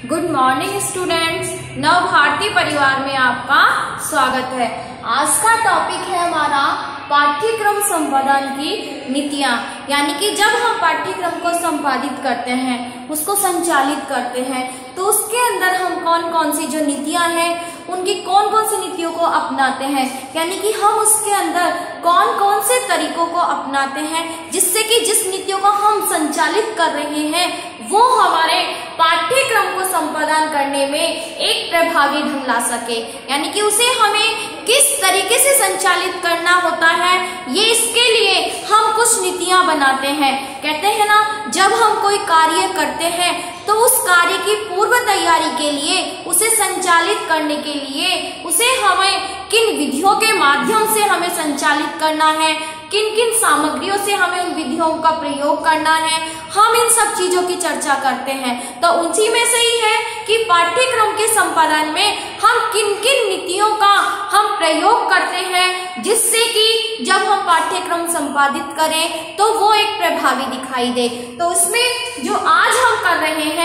Good morning students नव भारती परिवार में आपका स्वागत है। आज का टॉपिक है हमारा पाठ्यक्रम संपादन की नीतियाँ। यानी कि जब हम पाठ्यक्रम को संपादित करते हैं, उसको संचालित करते हैं तो उसके अंदर हम कौन कौन सी जो नीतियाँ हैं, उनकी कौन कौन सी नीतियों को अपनाते हैं, यानी कि हम उसके अंदर कौन कौन से तरीकों को अपनाते हैं, जिससे कि जिस नीतियों को हम संचालित कर रहे हैं वो हमारे पाठ्यक्रम को संपादन करने में एक प्रभावी ढंग ला सके। यानी कि उसे हमें किस तरीके से संचालित करना होता है, ये इसके लिए हम कुछ नीतियाँ बनाते हैं। कहते हैं ना, जब हम कोई कार्य करते हैं तो उस कार्य की पूर्व तैयारी के लिए, उसे संचालित करने के लिए, उसे हमें किन विधियों के माध्यम से हमें संचालित करना है किन किन सामग्रियों से हमें उन विधियों का प्रयोग करना है, हम इन सब चीज़ों की चर्चा करते हैं। तो उसी में से ही है कि पाठ्यक्रम के संपादन में हम किन किन नीतियों का हम प्रयोग करते हैं, जिससे कि जब हम पाठ्यक्रम संपादित करें तो वो एक प्रभावी दिखाई दे। तो उसमें जो आज हम कर रहे हैं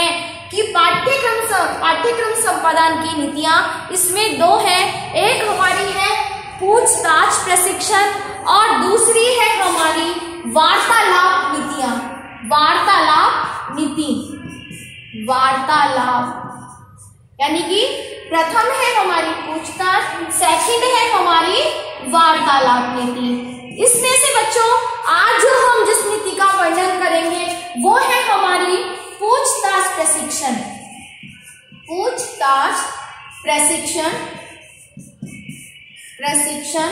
कि पाठ्यक्रम पाठ्यक्रम संपादन की नीतियाँ इसमें दो है। एक हमारी है पूछताछ प्रशिक्षण और दूसरी है हमारी वार्तालाप नीतियाँ। वार्तालाप नीति। वार्तालाप। यानी कि प्रथम है हमारी पूछताछ, सेकंड है हमारी वार्तालाप नीति। इसमें से बच्चों, आज जो हम जिस नीति का वर्णन करेंगे, वो है हमारी पूछताछ प्रशिक्षण। पूछताछ प्रशिक्षण प्रशिक्षण।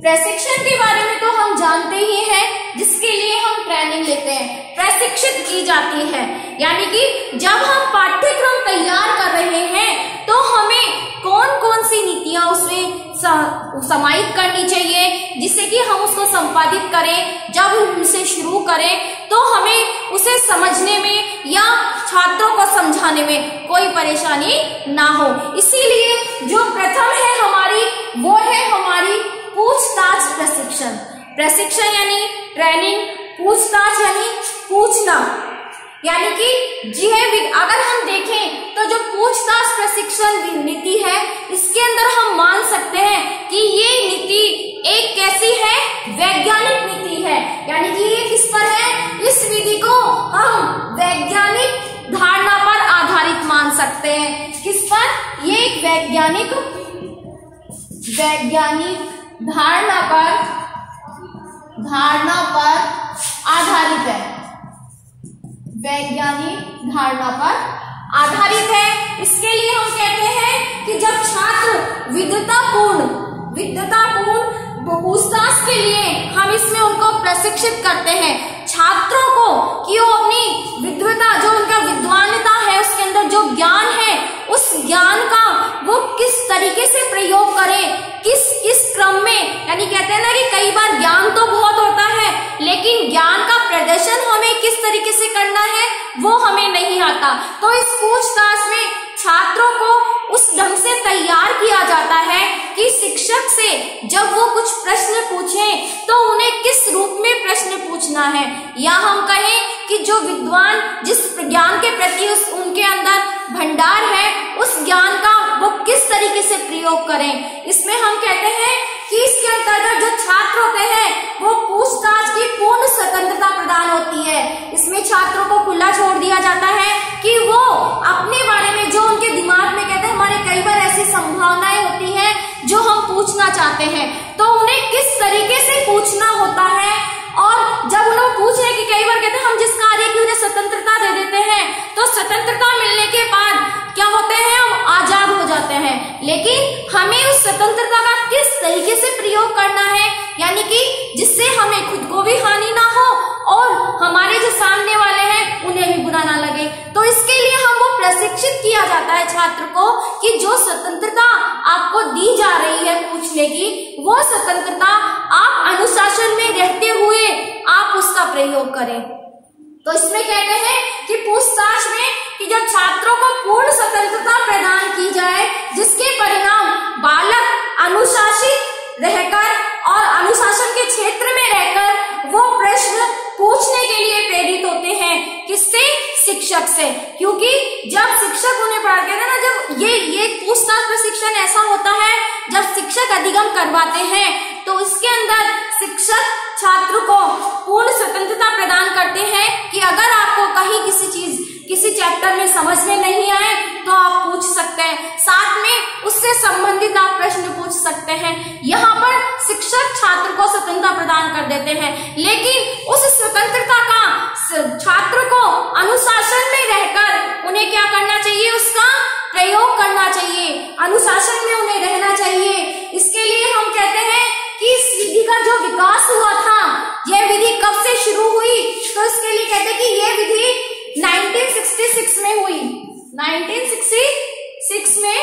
प्रशिक्षण के बारे में तो हम जानते ही हैं, जिसके लिए हम ट्रेनिंग लेते हैं। प्रशिक्षित की जाती है। यानी कि जब हम पाठ्यक्रम तैयार कर रहे हैं तो हमें कौन कौन सी नीतियाँ उसमें समाहित करनी चाहिए, जिससे कि हम उसको संपादित करें। जब हम उसे शुरू करें तो हमें उसे समझने में या छात्रों को समझाने में कोई परेशानी ना हो। इसीलिए जो प्रथम है हमारी, वो है हमारी पूछताछ प्रशिक्षण। प्रशिक्षण यानी ट्रेनिंग पूछताछ यानी पूछना यानी कि जी है अगर हम देखें तो जो पूछताछ प्रशिक्षण नीति है, इसके अंदर हम मान सकते हैं कि ये नीति एक कैसी है, वैज्ञानिक नीति है। यानी कि ये किस पर है? इस विधि को हम वैज्ञानिक धारणा पर आधारित मान सकते हैं। किस पर? ये एक वैज्ञानिक वैज्ञानिक धारणा पर धारणा पर आधारित है। वैज्ञानिक धारणा पर आधारित है। इसके लिए हम कहते हैं कि जब छात्र विद्वतापूर्ण विद्वतापूर्ण पूछताछ के लिए हम इसमें उनको प्रशिक्षित करते हैं, छात्रों को कि वो अपनी विद्वता, जो उनका विद्वानता है, उसके अंदर जो ज्ञान है, उस ज्ञान का वो किस तरीके से प्रयोग करें, किस किस क्रम में, यानी कहते हैं ना कि कई बार ज्ञान तो बहुत होता लेकिन ज्ञान का प्रदर्शन हमें किस तरीके से करना है, वो हमें नहीं आता। तो इस पूछताछ में छात्रों को उस ढंग से तैयार किया जाता है कि शिक्षक से जब वो कुछ प्रश्न पूछे तो उन्हें किस रूप में प्रश्न पूछना है। या हम कहें कि जो विद्वान जिस ज्ञान के प्रति उस, उनके अंदर भंडार है, उस ज्ञान का वो किस तरीके से प्रयोग करें। इसमें हम कहते हैं इसके अंतर्गत जो छात्र होते हैं, वो पूछताछ की पूर्ण स्वतंत्रता प्रदान होती है। इसमें छात्रों को खुला छोड़ दिया जाता है कि वो अपने बारे में जो उनके दिमाग में कहते हैं, हमारे कई बार ऐसी संभावनाएँ होती हैं जो हम पूछना चाहते हैं। तो उन्हें किस तरीके से पूछना होता है और जब उन्होंने पूछ कि कई बार कहते हैं, हम जिस कार्य की उन्हें स्वतंत्रता दे देते हैं तो स्वतंत्रता मिलने के बाद क्या होते हैं, हम आज़ाद हो जाते हैं। लेकिन हमें उस स्वतंत्रता का किस तरीके से प्रयोग करना है? यानी कि जिससे हमें खुद को भी हानि ना हो और हमारे जो सामने वाले हैं, उन्हें भी बुरा ना लगे। तो इसके लिए हम वो प्रशिक्षित किया जाता है छात्र को कि जो स्वतंत्रता आपको दी जा रही है पूछने की, वो स्वतंत्रता आप अनुशासन में रहते हुए आप उसका प्रयोग करें। तो इसमें कहते हैं कि पूछताछ में कि जब छात्रों को पूर्ण स्वतंत्रता प्रदान की जाए, जिसके परिणाम बालक अनुशासित रहकर और अनुशासन के क्षेत्र में रहकर वो प्रश्न पूछने के लिए प्रेरित होते हैं। किससे? शिक्षक से। क्योंकि जब शिक्षक उन्हें पढ़ा हैं ना, जब ये ये पूछताछ प्रशिक्षण ऐसा होता है, जब शिक्षक अधिगम करवाते हैं तो उसके अंदर शिक्षक छात्र को पूर्ण स्वतंत्रता प्रदान करते हैं कि अगर आपको कहीं किसी चीज़, किसी चैप्टर में समझ में नहीं आए तो आप पूछ सकते हैं। साथ में उससे संबंधित आप प्रश्न पूछ सकते हैं। को स्वतंत्रता प्रदान कर देते हैं। लेकिन उस स्वतंत्रता का छात्र को अनुशासन में रहकर उन्हें क्या करना चाहिए? उसका प्रयोग करना चाहिए। अनुशासन में उन्हें रहना चाहिए। इसके लिए हम कहते हैं कि इस विधि का जो विकास हुआ था, यह विधि कब से शुरू हुई? तो इसके लिए कहते हैं कि यह विधि 1966 में हुई। 1966 में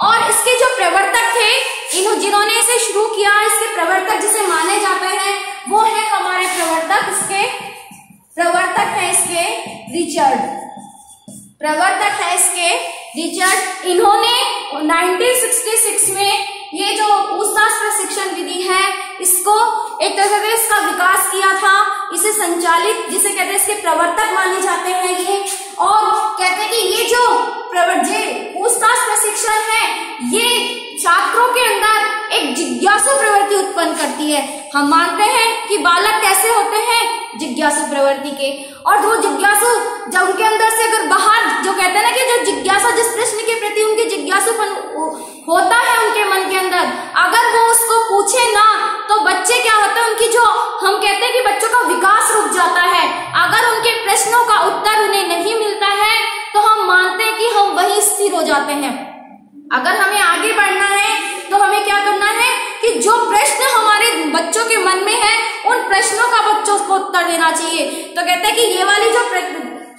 और इसके जो प्रवर्तक थे इन जिन्होंने इसे शुरू किया, इसके प्रवर्तक जिसे माने जाते हैं, वो है हमारे प्रवर्तक, इसके प्रवर्तक है इसके रिचर्ड। प्रवर्तक है इसके रिचर्ड। इन्होंने 1966 में ये जो पूछताछ प्रशिक्षण विधि है, इसको एक तरह से इसका विकास किया था, इसे संचालित, जिसे कहते हैं इसके प्रवर्तक माने जाते हैं, ये और कहते हैं कि ये जो पूछताछ प्रशिक्षण है, ये छात्रों के अंदर एक जिज्ञासु प्रवृत्ति उत्पन्न करती है। हम मानते हैं कि बालक कैसे होते हैं जिज्ञासु प्रवृत्ति के। और वो जिज्ञासु, जब उनके अंदर से अगर बाहर जो कहते हैं ना कि जो जिज्ञासा, जिस प्रश्न के प्रति उनकी जिज्ञासुपन होता है उनके मन के अंदर, अगर वो उसको पूछे ना तो बच्चे क्या होते हैं, उनकी जो हम कहते हैं कि बच्चों का विकास रुक जाता है अगर उनके प्रश्नों का उत्तर उन्हें नहीं मिलता है तो हम मानते हैं कि हम वही स्थिर हो जाते हैं। अगर हमें आगे बढ़ना है तो हमें क्या करना है कि जो प्रश्न हमारे बच्चों के मन में है, उन प्रश्नों का बच्चों को उत्तर देना चाहिए। तो कहते हैं कि ये वाली जो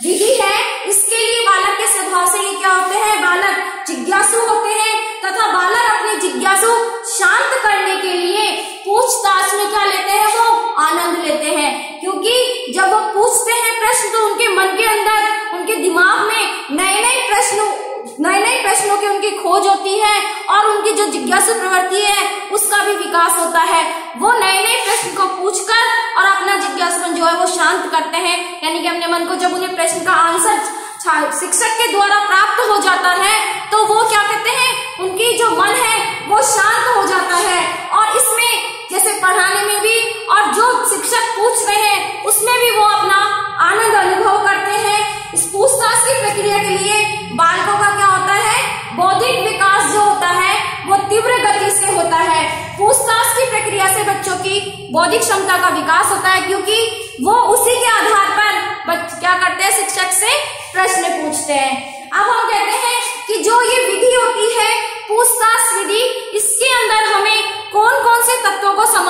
विधि है, इसके लिए बालक के स्वभाव से ये क्या होते हैं? बालक जिज्ञासु होते हैं तथा बालक अपनी जिज्ञासु शांत करने के लिए पूछताछ में क्या लेते हैं? वो आनंद लेते हैं। क्योंकि जब वो पूछते हैं प्रश्न तो उनके मन के अंदर, उनके दिमाग में नए नए प्रश्न नए नए प्रश्नों की उनकी खोज होती है और उनकी जो जिज्ञासु प्रवृत्ति है, उसका भी विकास होता है। वो नए नए प्रश्न को पूछकर और अपना जिज्ञासुपन जो है वो शांत करते हैं। यानी कि अपने मन को जब उन्हें प्रश्न का आंसर शिक्षक के द्वारा प्राप्त हो जाता है तो वो क्या कहते हैं? उनकी जो मन है, वो शांत हो जाता है। और इसमें जैसे पढ़ाने में भी और जो शिक्षक पूछ रहे हैं, उसमें भी वो अपना आनंद अनुभव करते हैं। इस पूछताछ की प्रक्रिया के लिए बालकों का क्या होता है? बौद्धिक विकास जो होता है, वो तीव्र गति से होता है। पूछताछ की प्रक्रिया से बच्चों की बौद्धिक क्षमता का विकास होता है क्योंकि वो उसी के आधार पर क्या करते हैं? शिक्षक से प्रश्न पूछते हैं। अब हम कहते हैं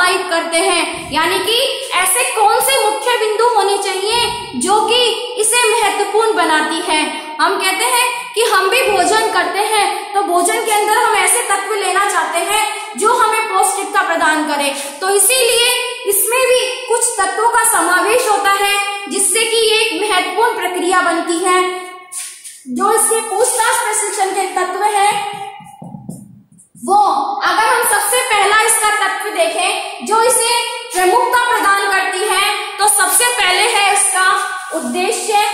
समाहित करते हैं। यानी कि ऐसे कौन से मुख्य बिंदु होने चाहिए जो कि इसे महत्वपूर्ण बनाती है। हम कहते हैं कि हम भी भोजन करते हैं तो भोजन के अंदर हम ऐसे तत्व लेना चाहते हैं जो हमें पौष्टिकता प्रदान करे। तो इसीलिए इसमें भी कुछ तत्वों का समावेश होता है, जिससे कि ये एक महत्वपूर्ण प्रक्रिया बनती है। जो इसके पूछताछ प्रशिक्षण के तत्व है वो, अगर हम सबसे पहला इसका तत्व देखें, जो इसे प्रमुखता प्रदान करती है तो सबसे पहले है इसका उद्देश्य।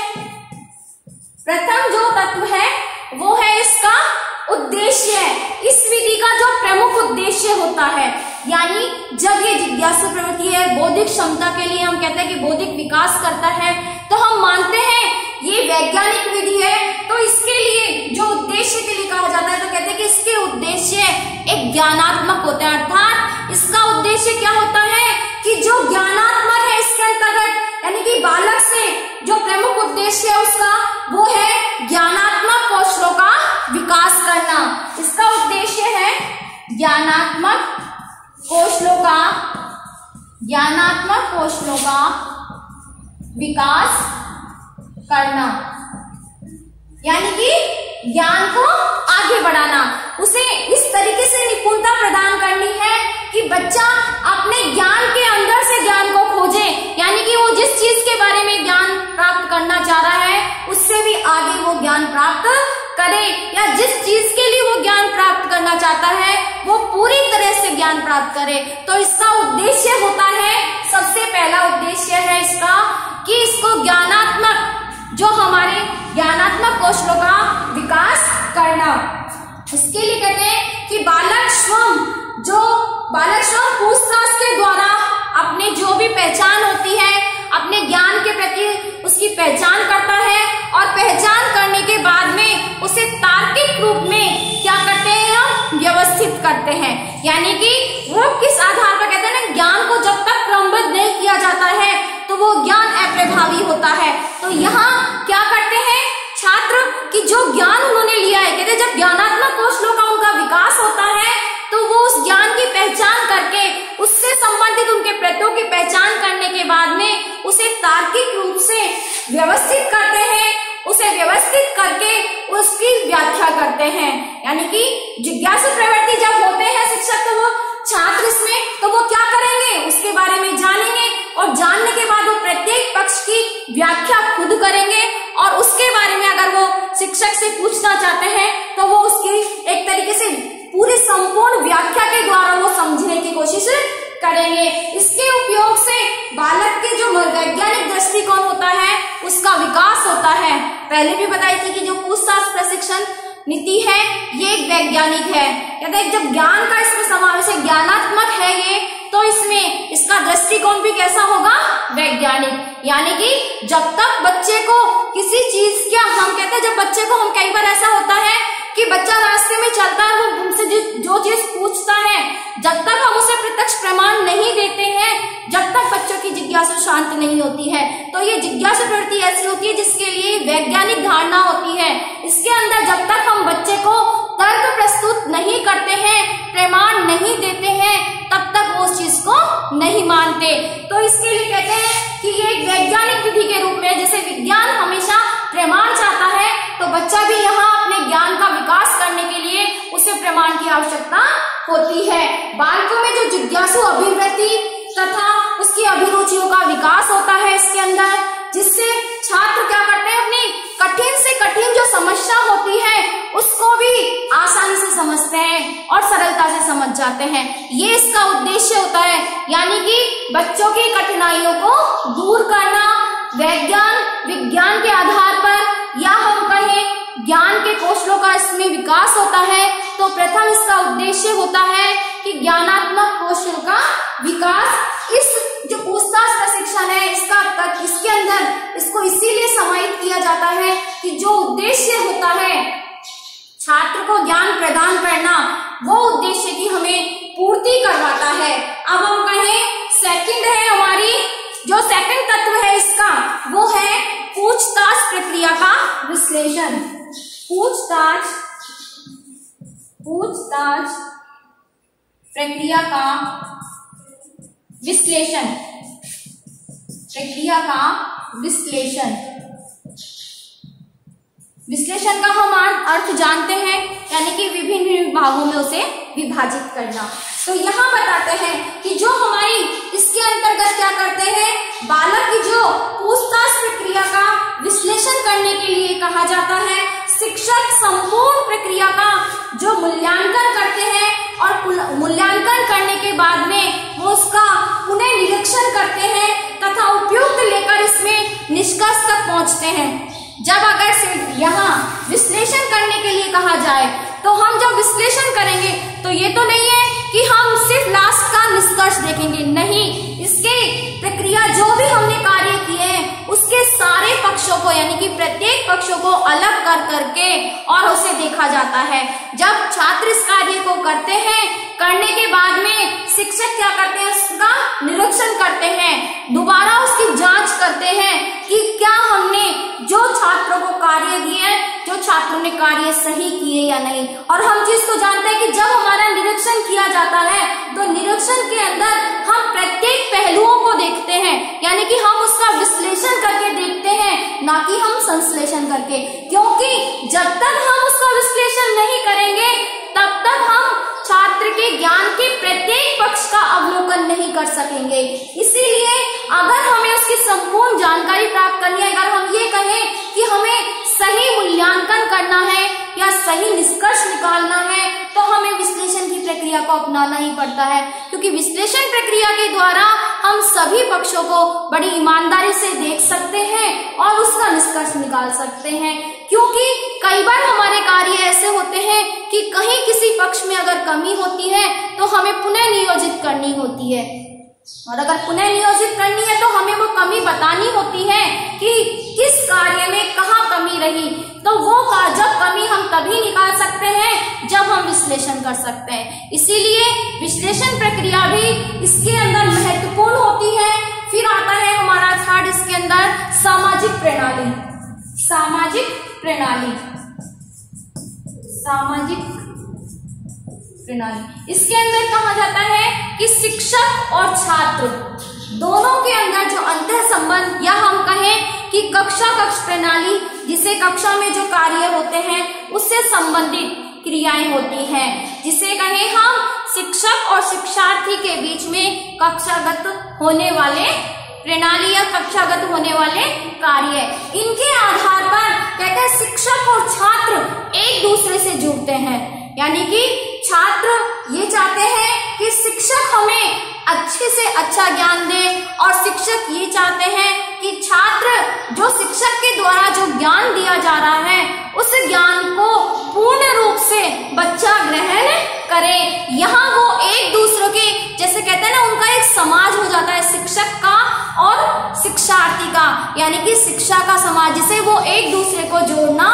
प्रथम जो तत्व है, वो है इसका उद्देश्य। इस विधि का जो प्रमुख उद्देश्य होता है, यानी जब ये जिज्ञासु प्रवृत्ति है, बौद्धिक क्षमता के लिए हम कहते हैं कि बौद्धिक विकास करता है तो हम मानते हैं ये वैज्ञानिक विधि है तो इसके लिए जो उद्देश्य के लिए कहा जाता है तो कहते हैं कि इसके उद्देश्य एक ज्ञानात्मक होते हैं। अर्थात इसका उद्देश्य क्या होता है कि जो ज्ञानात्मक है इसके अंतर्गत, यानी कि बालक से जो प्रमुख उद्देश्य है उसका, वो है ज्ञानात्मक कौशलों का विकास करना। इसका उद्देश्य है ज्ञानात्मक कौशलों का, ज्ञानात्मक कौशलों का विकास करना। यानी कि ज्ञान को आगे बढ़ाना। उसे इस तरीके से निपुणता प्रदान करनी है कि बच्चा अपने ज्ञान के अंदर से ज्ञान को खोजे। यानी कि वो जिस चीज़ के बारे में ज्ञान प्राप्त करना चाह रहा है, उससे भी आगे वो ज्ञान प्राप्त करे। या जिस चीज़ के लिए वो ज्ञान प्राप्त करना चाहता है, वो पूरी तरह से ज्ञान प्राप्त करे। तो इसका उद्देश्य होता है, सबसे पहला उद्देश्य है इसका, कि इसको ज्ञानात्मक जो हमारे ज्ञानात्मक कौशलों का विकास करना। इसके लिए कहते हैं कि बालक स्वयं, जो बालक स्वयं पूछताछ के द्वारा अपने जो भी पहचान होती है, अपने ज्ञान के प्रति उसकी पहचान करता है और पहचान करने के बाद में उसे तार्किक रूप में क्या करते हैं हम? व्यवस्थित करते हैं। यानी कि वो किस आधार पर कहते हैं ना, ज्ञान को जब तक क्रमबद्ध नहीं किया जाता है वो ज्ञान अप्रभावी होता है। तो यहाँ क्या करते हैं? छात्र की जो ज्ञान उन्होंने लिया है, कहते जब ज्ञानात्मक कौशलों का उनका विकास होता है तो वो उस ज्ञान की पहचान करके, उससे संबंधित उनके प्रत्यों की पहचान करने के बाद में उसे तार्किक रूप से व्यवस्थित करते हैं, उसे व्यवस्थित करके उसकी व्याख्या करते हैं। यानी कि जिज्ञासु प्रवृत्ति जब होते हैं शिक्षक तो वो छात्र इसमें तो वो क्या करेंगे? उसके बारे में जानेंगे। और जानने के बाद वो प्रत्येक पक्ष की व्याख्या खुद करेंगे और उसके बारे में अगर वो शिक्षक से पूछना चाहते हैं तो वो उसकी एक तरीके से पूरी संपूर्ण व्याख्या के द्वारा वो समझने की कोशिश करेंगे। इसके उपयोग से बालक के जो वैज्ञानिक दृष्टिकोण होता है, उसका विकास होता है। पहले भी बताई थी कि जो पूछताछ प्रशिक्षण नीति है, ये एक वैज्ञानिक है। कहते जब ज्ञान का इसमें समावेश है, ज्ञानात्मक है ये दृष्टिकोण भी कैसा होगा? वैज्ञानिक। यानी कि जब तक बच्चे को किसी चीज़ क्या हम कहते हैं जब बच्चे को हम कई बार ऐसा होता है कि बच्चा रास्ते में चलता है, वो हमसे जो चीज़ पूछता है, जब तक हम उसे प्रत्यक्ष प्रमाण नहीं देते हैं, जब तक बच्चों की जिज्ञासा शांत नहीं होती है। तो ये जिज्ञासा प्रवृत्ति ऐसी होती है जिसके लिए वैज्ञानिक धारणा होती है। इसके अंदर जब तक हम बच्चे को तर्क प्रस्तुत नहीं करते हैं, प्रमाण नहीं देते हैं, तब तक वो उस चीज़ को नहीं मानते। तो इसके लिए कहते हैं कि ये एक वैज्ञानिक विधि के रूप में जैसे विज्ञान हमेशा प्रमाण चाहता है तो बच्चा भी यहाँ अपने ज्ञान का विकास करने के लिए उसे प्रमाण की आवश्यकता होती है। बालकों में जो जिज्ञासु अभिवृत्ति तथा उसकी अभिरुचियों का विकास होता है इसके अंदर, जिससे छात्र क्या करते हैं, अपनी कठिन से कठिन जो समस्या होती है, उसको भी आसानी से समझते हैं और सरलता से समझ जाते हैं। ये इसका उद्देश्य होता है, यानी कि बच्चों की कठिनाइयों को दूर करना, वैज्ञान, विज्ञान के आधार पर या हम कहें, ज्ञान के कौशलों का इसमें विकास होता है तो प्रथम इसका उद्देश्य होता है कि ज्ञानात्मक कौशल का विकास। इस जो पूछताछ प्रशिक्षण है, इसका तक इसके अंदर, इसको इसीलिए समाहित किया जाता है कि जो उद्देश्य होता है, छात्र को ज्ञान प्रदान करना, वो उद्देश्य की हमें पूर्ति करवाता है। अब हम कहें सेकंड है हमारी, जो सेकंड तत्व है इसका, वो है पूछताछ प्रक्रिया का विश्लेषण। पूछताछ पूछताछ प्रक्रिया का विश्लेषण। प्रक्रिया का विश्लेषण। विश्लेषण का हम अर्थ जानते हैं, यानी कि विभिन्न भागों में उसे विभाजित करना। तो यहाँ बताते हैं कि जो हमारी इसके अंतर्गत क्या करते हैं बालक की जो पूछताछ प्रक्रिया का विश्लेषण कहा जाता है, शिक्षक संपूर्ण प्रक्रिया का जो मूल्यांकन करते हैं और मूल्यांकन करने के बाद में वो उसका पुनः निरीक्षण करते हैं तथा उपयुक्त लेकर इसमें निष्कर्ष तक पहुँचते हैं। जब अगर यहाँ विश्लेषण करने के लिए कहा जाए तो हम जब विश्लेषण करेंगे तो ये तो नहीं है कि हम सिर्फ़ लास्ट का निष्कर्ष देखेंगे। नहीं, इसके प्रक्रिया जो भी हमने कार्य किए हैं उसके सारे पक्षों को, यानी कि प्रत्येक पक्षों को अलग कर करके और उसे देखा जाता है। जब छात्र इस कार्य को करते हैं, करने के बाद में शिक्षक क्या करते हैं, उसका निरीक्षण करते हैं, दोबारा उसकी जाँच करते हैं कि क्या हमने जो छात्रों को कार्य दिए जो छात्रों ने कार्य सही किए या नहीं? और हम चीज़ को जानते हैं कि जब हमारा निरीक्षण किया जाता है तो निरीक्षण के अंदर हम प्रत्येक पहलुओं को देखते हैं। यानी कि हम उसका विश्लेषण करके देखते हैं, ना कि हम संश्लेषण करके। क्योंकि जब तक हम उसका विश्लेषण नहीं करेंगे, तब तक हम छात्र के ज्ञान के प्रत्येक पक्ष का अवलोकन नहीं कर सकेंगे। इसीलिए अगर हमें उसकी संपूर्ण जानकारी प्राप्त करनी है, अगर हम सही निष्कर्ष निकालना है तो हमें विश्लेषण की प्रक्रिया को अपनाना ही पड़ता है। क्योंकि विश्लेषण प्रक्रिया के द्वारा हम सभी पक्षों को बड़ी ईमानदारी से देख सकते हैं और उसका निष्कर्ष निकाल सकते हैं। क्योंकि कई बार हमारे कार्य ऐसे होते हैं कि कहीं किसी पक्ष में अगर कमी होती है तो हमें पुनः नियोजित करनी होती है। और अगर पुनः नियोजित करनी है तो हमें वो कमी बतानी होती है कि किस कार्य में कहा कमी रही? तो वो का जब कमी हम तभी निकाल सकते हैं, जब हम विश्लेषण कर सकते हैं। इसीलिए विश्लेषण प्रक्रिया भी इसके अंदर महत्वपूर्ण होती है। फिर आता है हमारा थर्ड इसके अंदर सामाजिक प्रणाली। सामाजिक प्रणाली। सामाजिक प्रणाली। इसके अंदर कहा जाता है कि शिक्षक और छात्र दोनों के अंदर जो अंतर संबंध, या हम कहें कि कक्षा कक्ष प्रणाली, जिसे कक्षा में जो कार्य होते हैं, उससे संबंधित क्रियाएँ होती हैं। जिसे कहें हम शिक्षक और शिक्षार्थी के बीच में कक्षागत होने वाले प्रणाली या कक्षागत होने वाले कार्य। इनके आधार पर कहते हैं शिक्षक और छात्र एक दूसरे से जुड़ते हैं। यानी कि छात्र ये चाहते हैं कि शिक्षक हमें अच्छे से अच्छा ज्ञान दे। और शिक्षक ये चाहते हैं कि छात्र जो शिक्षक के द्वारा जो ज्ञान दिया जा रहा है, उस ज्ञान को पूर्ण रूप से बच्चा ग्रहण करे। यहाँ वो एक दूसरे के, जैसे कहते हैं ना, उनका एक समाज हो जाता है शिक्षक का और शिक्षार्थी का। यानी कि शिक्षा का समाज, जिसे वो एक दूसरे को जोड़ना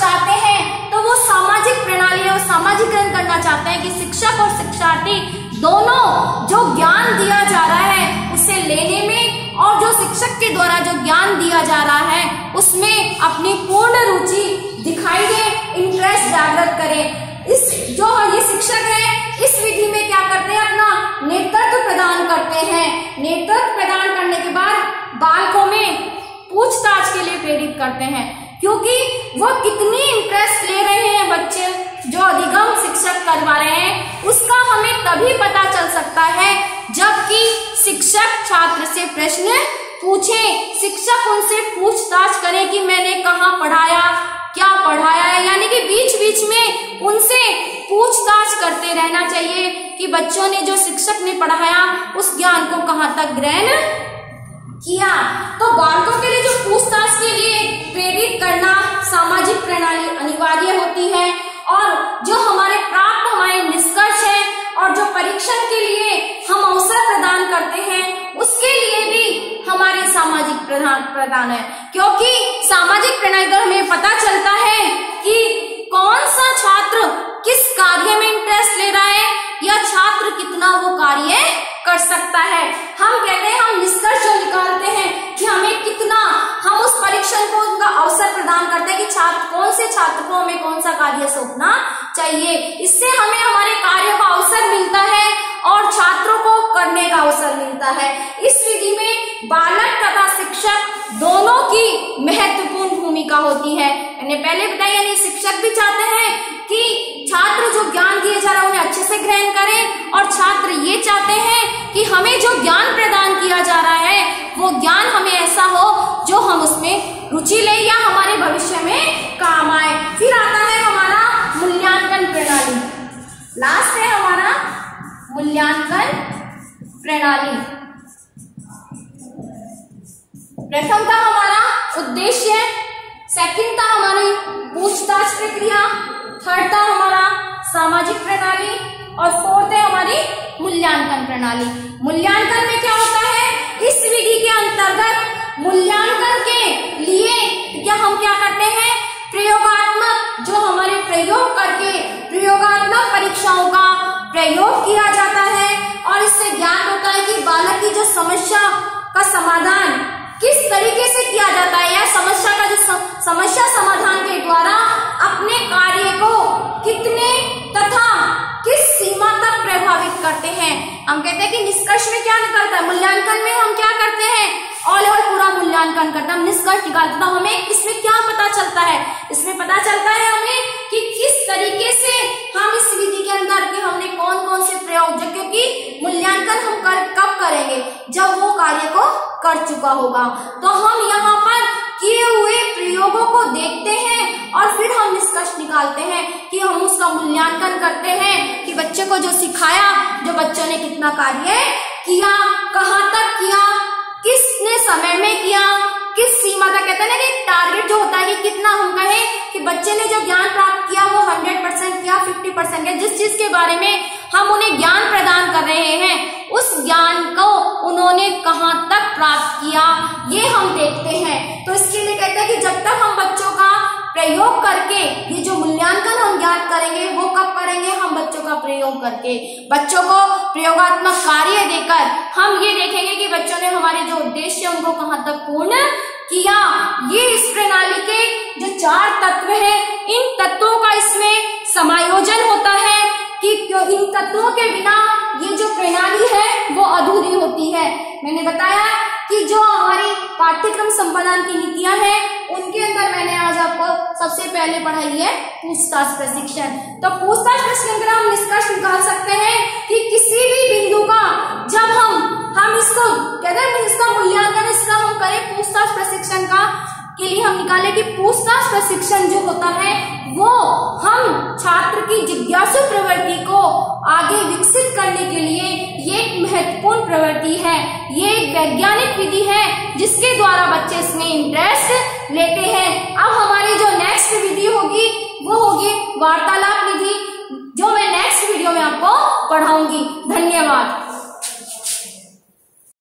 चाहते हैं। तो वो सामाजिक प्रणाली और सामाजिकरण करना चाहते हैं कि शिक्षक और शिक्षार्थी दोनों जो ज्ञान दिया जा रहा है, उसे लेने में और जो शिक्षक के द्वारा जो ज्ञान दिया जा रहा है, उसमें अपनी पूर्ण रुचि दिखाई दे इंटरेस्ट जागृत करे। इस जो ये शिक्षक है, इस विधि में क्या करते हैं, अपना नेतृत्व प्रदान करते हैं। नेतृत्व प्रदान करने के बाद बालकों में पूछताछ के लिए प्रेरित करते हैं, क्योंकि वो कितनी इंटरेस्ट ले रहे हैं बच्चे। जो अधिगम शिक्षक करवा रहे हैं, उसका हमें तभी पता चल सकता है जबकि शिक्षक छात्र से प्रश्न पूछे। शिक्षक उनसे पूछताछ करे कि मैंने कहा पढ़ाया, क्या पढ़ाया है। यानी कि बीच बीच में उनसे पूछताछ करते रहना चाहिए कि बच्चों ने जो शिक्षक ने पढ़ाया, उस ज्ञान को कहाँ तक ग्रहण किया। तो बालकों के लिए जो पूछताछ के लिए प्रेरित करना सामाजिक प्रणाली अनिवार्य होती है। और जो हमारे प्राप्त हमारे निष्कर्ष है और जो परीक्षण के लिए हम अवसर प्रदान करते हैं, उसके लिए भी हमारे सामाजिक प्रधान प्रदान है। क्योंकि सामाजिक प्रणाली पर हमें पता चलता है कि कौन सा छात्र किस कार्य में इंटरेस्ट ले रहा है या छात्र कितना वो कार्य कर सकता है? हम कहते हैं, हम निष्कर्ष जो निकालते हैं कि हमें कितना, हम उस परीक्षण को उनका अवसर प्रदान करते हैं कि छात्र, कौन से छात्र को हमें कौन सा कार्य सौंपना चाहिए। इससे हमें हमारे कार्य का अवसर मिलता है और छात्रों को करने का अवसर मिलता है। इस विधि में बालक तथा शिक्षक दोनों की महत्वपूर्ण भूमिका होती है। मैंने पहले बताया, यानी शिक्षक भी चाहते हैं कि छात्र जो ज्ञान दिए जा रहा है, उन्हें अच्छे से ग्रहण करें। और छात्र ये चाहते हैं कि हमें जो ज्ञान प्रदान किया जा रहा है, वो ज्ञान हमें ऐसा हो जो हम उसमें रुचि ले या हमारे भविष्य में काम आए। फिर आता है हमारा मूल्यांकन प्रणाली। लास्ट है हमारा मूल्यांकन प्रणाली। प्रथम था हमारा उद्देश्य सेकंड था हमारी पूछताछ प्रक्रिया। थर्ड था हमारा सामाजिक प्रणाली और फोर्थ है हमारी मूल्यांकन प्रणाली। मूल्यांकन में क्या होता है? इस विधि के अंतर्गत मूल्यांकन के लिए क्या हम क्या करते हैं? प्रयोगात्मक जो हमारे प्रयोग करके प्रयोगात्मक परीक्षाओं का प्रयोग किया जाता है और इससे ज्ञान होता है कि बालक की जो समस्या का समाधान किस तरीके से किया जाता है? या समस्या का जो समस्या समाधान के द्वारा अपने कार्य को कितने तथा किस सीमा तक प्रभावित करते हैं? हम कहते हैं कि निष्कर्ष में क्या निकलता है? मूल्यांकन में हम क्या करते हैं? ऑल ओवर पूरा मूल्यांकन करता है। निष्कर्ष निकालता तो हमें इसमें क्या पता चलता है? इसमें पता चलता है हमें कि किस तरीके से हम इस विधि के अंदर के हमने कौन कौन से प्रयोग क्योंकि मूल्यांकन हम कर, कब करेंगे? जब वो कार्य को कर चुका होगा। तो हम यहाँ पर किए हुए प्रयोगों को देखते हैं और फिर हम निष्कर्ष निकालते हैं कि हम उसका मूल्यांकन करते हैं कि बच्चे को जो सिखाया, जो बच्चों ने कितना कार्य किया, कहाँ तक किया, किसने समय में किया, किस सीमा तक कहते हैं ना कि टारगेट जो होता है कि कितना हम कहें कि बच्चे ने जो ज्ञान प्राप्त किया, वो हंड्रेड परसेंट किया फिफ्टी परसेंट किया, जिस चीज़ के बारे में हम उन्हें ज्ञान प्रदान कर रहे हैं। उस ज्ञान को उन्होंने कहाँ तक प्राप्त किया, ये हम देखते हैं। तो इसके लिए कहते हैं कि जब तक हम बच्चों का प्रयोग करके, ये जो मूल्यांकन हम ज्ञात करेंगे, वो कब करेंगे? हम बच्चों का प्रयोग करके। बच्चों को प्रयोगात्मक कार्य देकर हम ये देखेंगे कि बच्चों ने हमारे जो उद्देश्य उनको कहाँ तक पूर्ण किया। ये इस प्रणाली के जो चार तत्व हैं, इन तत्वों का इसमें समायोजन होता है। कि क्यों? इन तत्वों के बिना ये जो प्रणाली है, वो अधूरी होती है। मैंने बताया कि जो हमारी पाठ्यक्रम संपादन की नीतियाँ हैं, उनके अंदर मैंने आज आपको सबसे पहले पढ़ाई है पूछताछ प्रशिक्षण। तो पूछताछ प्रशिक्षण का हम निष्कर्ष निकाल सकते हैं कि किसी भी बिंदु का जब हम हम इसको कहते हैं इसका मूल्यांकन, इसका हम करें पूछताछ प्रशिक्षण का के लिए हम निकाले कि पूछताछ प्रशिक्षण जो होता है, वो हम छात्र की जिज्ञासु प्रवृत्ति को आगे विकसित करने के लिए ये एक महत्वपूर्ण प्रवृत्ति है। ये एक वैज्ञानिक विधि है, जिसके द्वारा बच्चे इसमें इंटरेस्ट लेते हैं। अब हमारी जो नेक्स्ट विधि होगी, वो होगी वार्तालाप विधि, जो मैं नेक्स्ट वीडियो में आपको पढ़ाऊँगी। धन्यवाद।